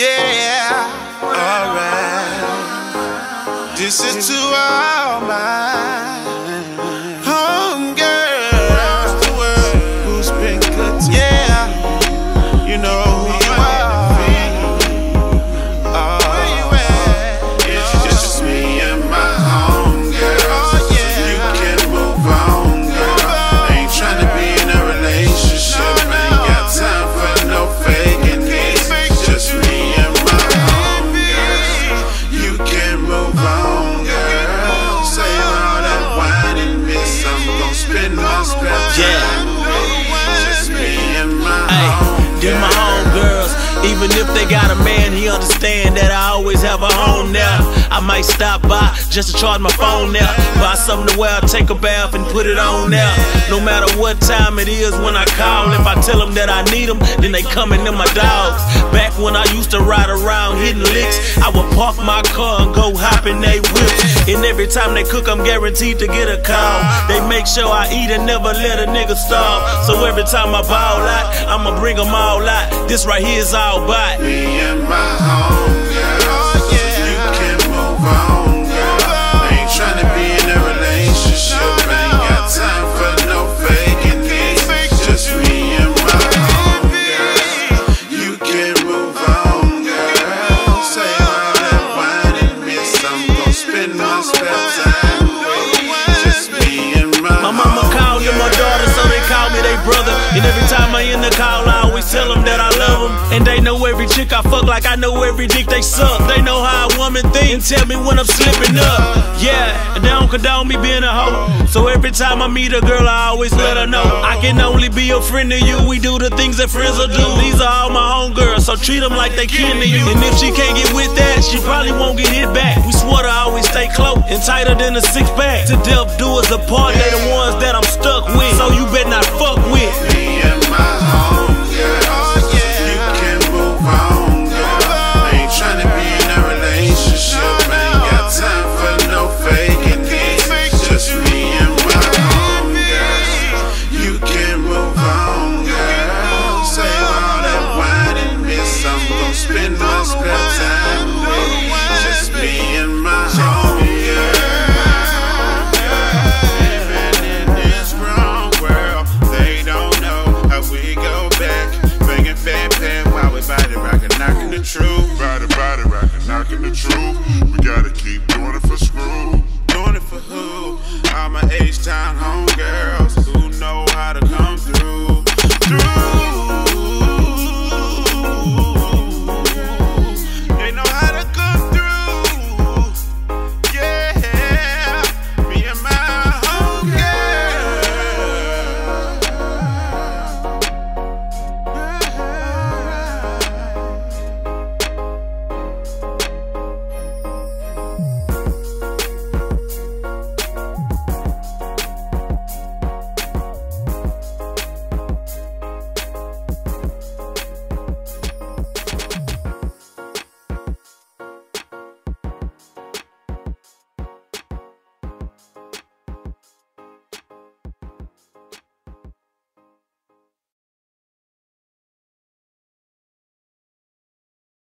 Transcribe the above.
Yeah, alright. This is to all my if they got a man, he understand that I might stop by just to charge my phone now. Buy something to wear, take a bath and put it on now. No matter what time it is when I call, if I tell them that I need them, then they coming in my dogs. Back when I used to ride around hitting licks, I would park my car and go hop in they whips. And every time they cook, I'm guaranteed to get a call. They make sure I eat and never let a nigga starve. So every time I ball out, I'ma bring them all out. This right here is all bought. Me and my homegirls. Chick I fuck like I know every dick they suck. They know how a woman think and tell me when I'm slipping up. Yeah, and they don't condone me being a hoe. So every time I meet a girl, I always let her know I can only be a friend to you. We do the things that friends will do. These are all my homegirls, so treat them like they kin to you. And if she can't get with that, she probably won't get hit back. We swore to always stay close and tighter than a six pack. To death do us apart, they the ones spend my spare time.